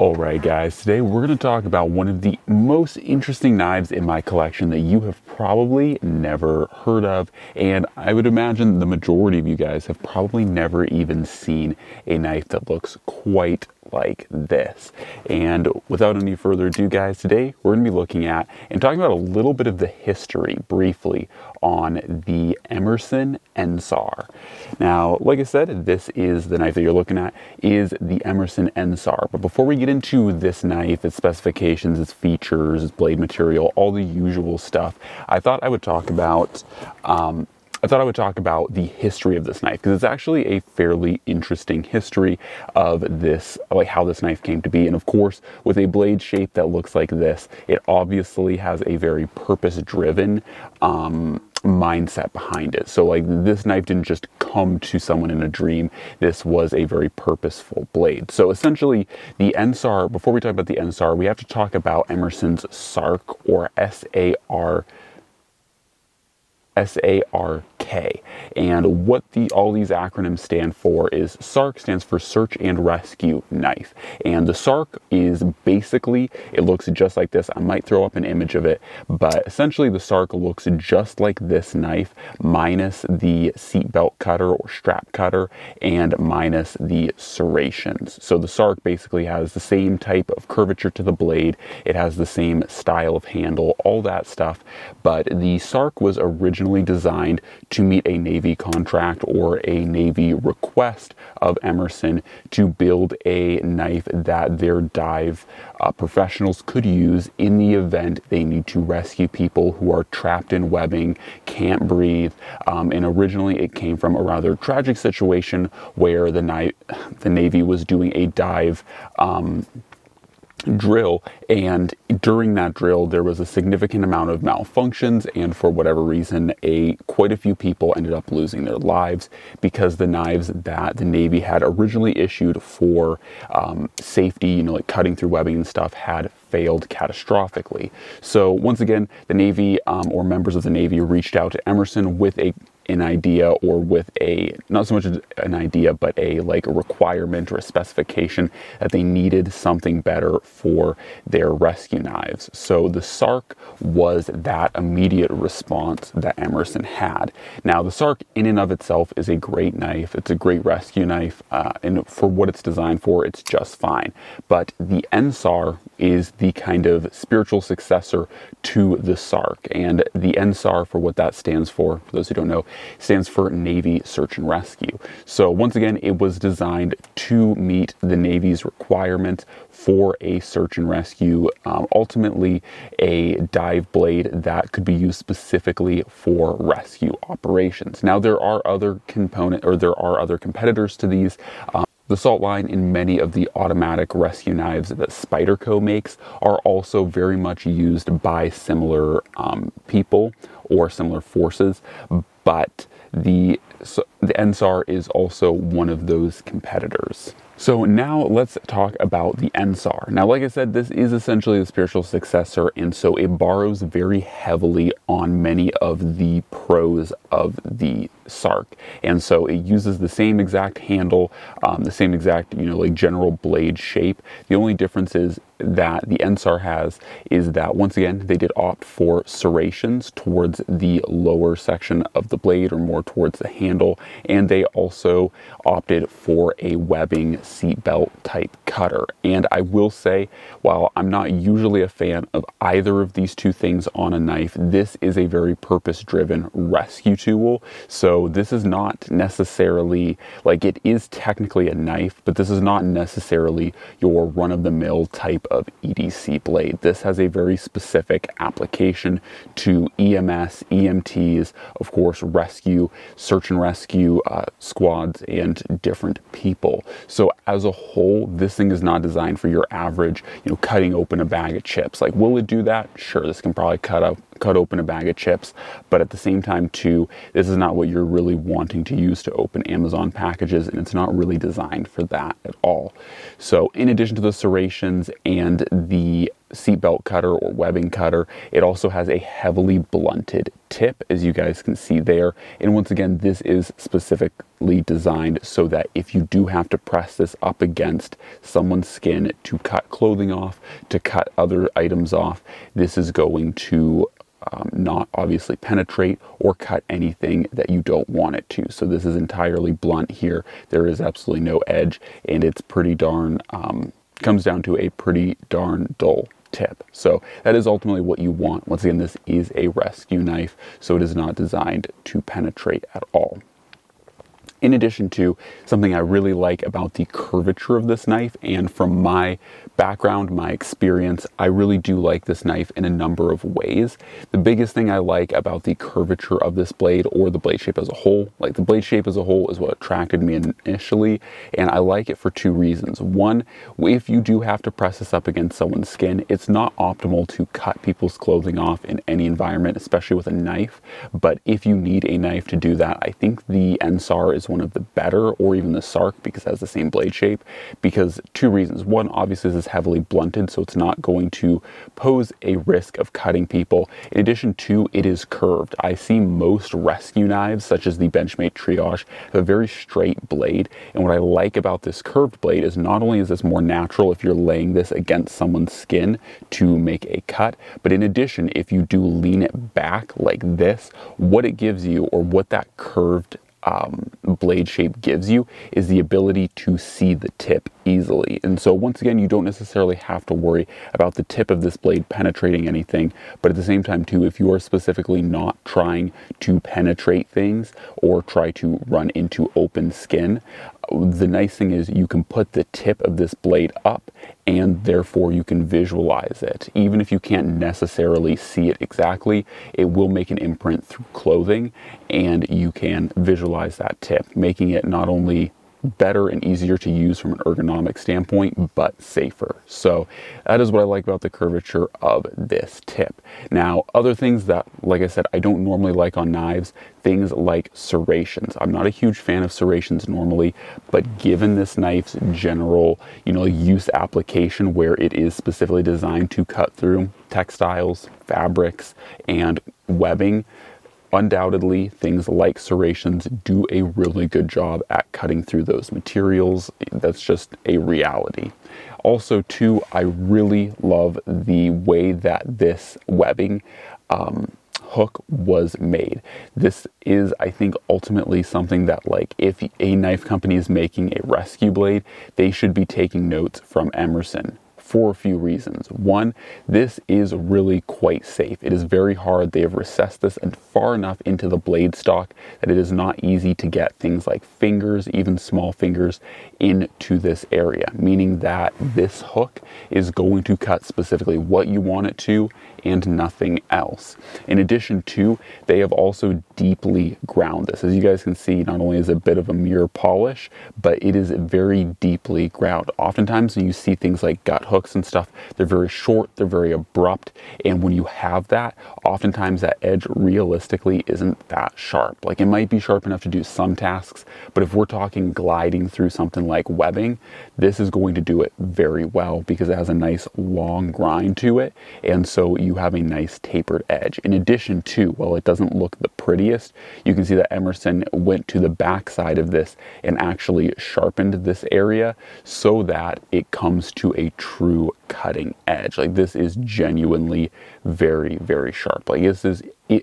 Alright guys, today we're going to talk about one of the most interesting knives in my collection that you have probably never heard of and I would imagine the majority of you guys have probably never even seen a knife that looks quite like this. And without any further ado guys, today we're going to be looking at and talking about a little bit of the history briefly on the Emerson NSAR. Now, like I said, this is the knife that you're looking at is the Emerson NSAR. But before we get into this knife, its specifications, its features, its blade material, all the usual stuff, I thought I would talk about um, I thought I would talk about the history of this knife because it's actually a fairly interesting history of this, like how this knife came to be. And of course, with a blade shape that looks like this, it obviously has a very purpose driven um, mindset behind it. So like this knife didn't just come to someone in a dream. This was a very purposeful blade. So essentially the NSAR, before we talk about the NSAR, we have to talk about Emerson's SARK or S-A-R And what the all these acronyms stand for is SARK stands for Search and Rescue Knife. And the SARK is basically, it looks just like this. I might throw up an image of it, but essentially the SARK looks just like this knife minus the seatbelt cutter or strap cutter and minus the serrations. So the SARK basically has the same type of curvature to the blade. It has the same style of handle, all that stuff. But the SARK was originally designed to meet a Navy contract or a Navy request of Emerson to build a knife that their dive uh, professionals could use in the event they need to rescue people who are trapped in webbing, can't breathe. Um, and originally it came from a rather tragic situation where the, ni- the Navy was doing a dive. Um, drill and during that drill there was a significant amount of malfunctions and for whatever reason a quite a few people ended up losing their lives because the knives that the navy had originally issued for um, safety you know like cutting through webbing and stuff had failed catastrophically. So once again the navy um, or members of the navy reached out to emerson with a an idea or with a not so much an idea but a like a requirement or a specification that they needed something better for their rescue knives. So the sark was that immediate response that emerson had. Now the sark in and of itself is a great knife. It's a great rescue knife uh, and for what it's designed for it's just fine. But the NSAR is the kind of spiritual successor to the sark. And the NSAR for what that stands for for those who don't know stands for Navy Search and Rescue. So once again, it was designed to meet the Navy's requirement for a search and rescue, um, ultimately a dive blade that could be used specifically for rescue operations. Now there are other component or there are other competitors to these. Um, the salt line in many of the automatic rescue knives that Spyderco makes are also very much used by similar um, people or similar forces, but the, so the NSAR is also one of those competitors. So now let's talk about the NSAR. Now, like I said, this is essentially the spiritual successor, and so it borrows very heavily on many of the pros of the Sark. And so it uses the same exact handle, um, the same exact, you know, like general blade shape. The only difference is that the NSAR has is that once again, they did opt for serrations towards the lower section of the blade or more towards the handle. And they also opted for a webbing seatbelt type cutter. And I will say, while I'm not usually a fan of either of these two things on a knife, this is a very purpose driven rescue tool. So this is not necessarily like it is technically a knife, but this is not necessarily your run of the mill type of EDC blade. This has a very specific application to EMS, EMTs, of course, rescue, search and rescue uh, squads, and different people. So as a whole, this thing is not designed for your average, you know, cutting open a bag of chips. Like, will it do that? Sure, this can probably cut up cut open a bag of chips, but at the same time, too, this is not what you're really wanting to use to open Amazon packages, and it's not really designed for that at all. So, in addition to the serrations and the seatbelt cutter or webbing cutter. It also has a heavily blunted tip, as you guys can see there. And once again, this is specifically designed so that if you do have to press this up against someone's skin to cut clothing off, to cut other items off, this is going to um, not obviously penetrate or cut anything that you don't want it to. So this is entirely blunt here. There is absolutely no edge and it's pretty darn, um, comes down to a pretty darn dull tip. So that is ultimately what you want. Once again, this is a rescue knife, so it is not designed to penetrate at all. In addition to something I really like about the curvature of this knife, and from my background, my experience, I really do like this knife in a number of ways. The biggest thing I like about the curvature of this blade or the blade shape as a whole, like the blade shape as a whole is what attracted me initially, and I like it for two reasons. One, if you do have to press this up against someone's skin, it's not optimal to cut people's clothing off in any environment, especially with a knife, but if you need a knife to do that, I think the NSAR is one of the better, or even the Sark because it has the same blade shape. Because two reasons. One, obviously, this is heavily blunted, so it's not going to pose a risk of cutting people. In addition to, it is curved. I see most rescue knives, such as the Benchmade Triage, have a very straight blade. And what I like about this curved blade is not only is this more natural if you're laying this against someone's skin to make a cut, but in addition, if you do lean it back like this, what it gives you or what that curved um, blade shape gives you is the ability to see the tip easily. And so once again, you don't necessarily have to worry about the tip of this blade penetrating anything, but at the same time too, if you are specifically not trying to penetrate things or try to run into open skin, the nice thing is you can put the tip of this blade up and therefore you can visualize it. Even if you can't necessarily see it exactly, it will make an imprint through clothing and you can visualize that tip, making it not only better and easier to use from an ergonomic standpoint, but safer. So that is what I like about the curvature of this tip. Now, other things that, like I said, I don't normally like on knives, things like serrations. I'm not a huge fan of serrations normally, but given this knife's general, you know, use application where it is specifically designed to cut through textiles, fabrics, and webbing, undoubtedly things like serrations do a really good job at cutting through those materials. That's just a reality. Also, too, I really love the way that this webbing um, hook was made. This is, I think, ultimately something that, like, if a knife company is making a rescue blade, they should be taking notes from Emerson for a few reasons. One, this is really quite safe. It is very hard. They have recessed this and far enough into the blade stock that it is not easy to get things like fingers, even small fingers, into this area, meaning that this hook is going to cut specifically what you want it to and nothing else. In addition to, they have also deeply ground this. As you guys can see, not only is a bit of a mirror polish, but it is very deeply ground. Oftentimes when you see things like gut hooks and stuff, they're very short, they're very abrupt, and when you have that, oftentimes that edge realistically isn't that sharp. Like it might be sharp enough to do some tasks, but if we're talking gliding through something like webbing, this is going to do it very well because it has a nice long grind to it, and so you have a nice tapered edge. In addition to, while it doesn't look the prettiest, you can see that Emerson went to the back side of this and actually sharpened this area so that it comes to a true cutting edge. Like this is genuinely very, very sharp. Like this is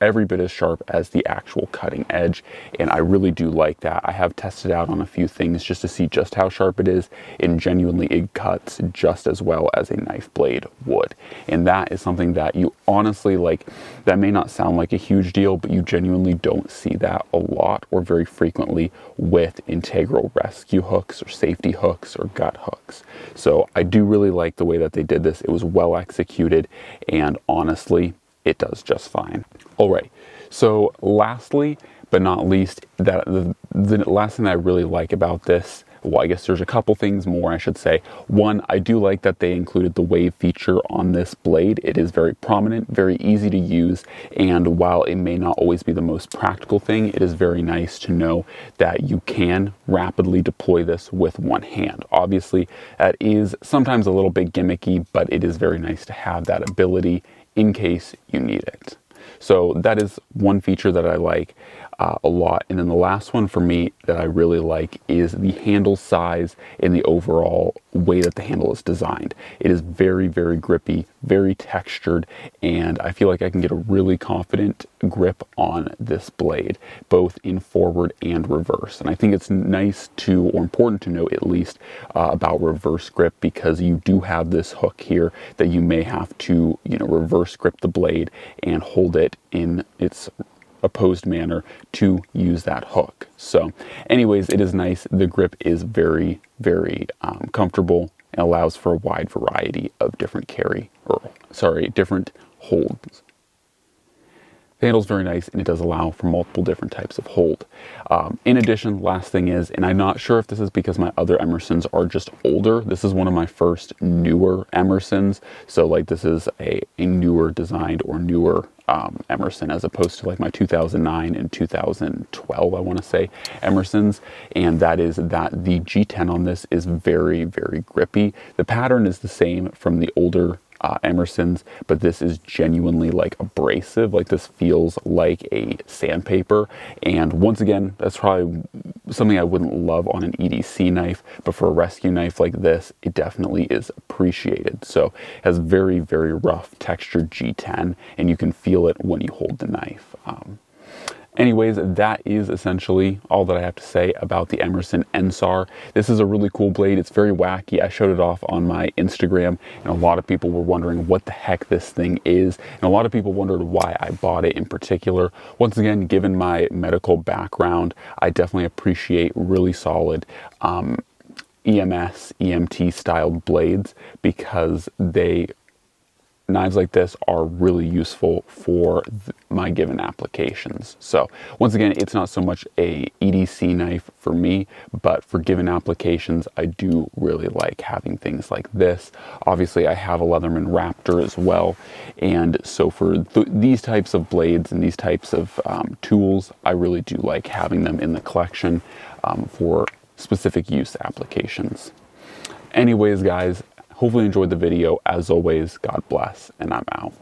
every bit as sharp as the actual cutting edge. And I really do like that. I have tested out on a few things just to see just how sharp it is. And genuinely it cuts just as well as a knife blade would. And that is something that you honestly like, that may not sound like a huge deal, but you genuinely don't see that a lot or very frequently with integral rescue hooks or safety hooks or gut hooks. So I do really like the way that they did this. It was well executed and honestly, it does just fine. All right. So lastly, but not least, that the, the last thing I really like about this well, I guess there's a couple things more I should say. One, I do like that they included the wave feature on this blade. It is very prominent, very easy to use, and while it may not always be the most practical thing, it is very nice to know that you can rapidly deploy this with one hand. Obviously, that is sometimes a little bit gimmicky, but it is very nice to have that ability in case you need it. So that is one feature that I like uh, a lot. And then the last one for me that I really like is the handle size and the overall way that the handle is designed. It is very, very grippy, very textured, and I feel like I can get a really confident grip on this blade, both in forward and reverse. And I think it's nice to, or important to know at least, uh, about reverse grip because you do have this hook here that you may have to, you know, reverse grip the blade and hold it in its opposed manner to use that hook. So anyways, it is nice. The grip is very, very um, comfortable and allows for a wide variety of different carry, or sorry, different holds. The handle is very nice and it does allow for multiple different types of hold. Um, in addition, last thing is, and I'm not sure if this is because my other Emersons are just older. This is one of my first newer Emersons. So like this is a, a newer designed or newer um, Emerson as opposed to like my 2009 and 2012, I want to say, Emersons. And that is that the G10 on this is very, very grippy. The pattern is the same from the older uh, Emerson's, but this is genuinely like abrasive. Like this feels like a sandpaper. And once again, that's probably something I wouldn't love on an EDC knife, but for a rescue knife like this, it definitely is appreciated. So it has very, very rough textured G10, and you can feel it when you hold the knife. Um, Anyways, that is essentially all that I have to say about the Emerson NSAR. This is a really cool blade. It's very wacky. I showed it off on my Instagram, and a lot of people were wondering what the heck this thing is. And a lot of people wondered why I bought it in particular. Once again, given my medical background, I definitely appreciate really solid um, EMS, EMT styled blades because they knives like this are really useful for my given applications. So once again, it's not so much a EDC knife for me, but for given applications, I do really like having things like this. Obviously, I have a Leatherman Raptor as well. And so for th these types of blades and these types of um, tools, I really do like having them in the collection um, for specific use applications. Anyways, guys, Hopefully enjoyed the video. As always, God bless, and I'm out.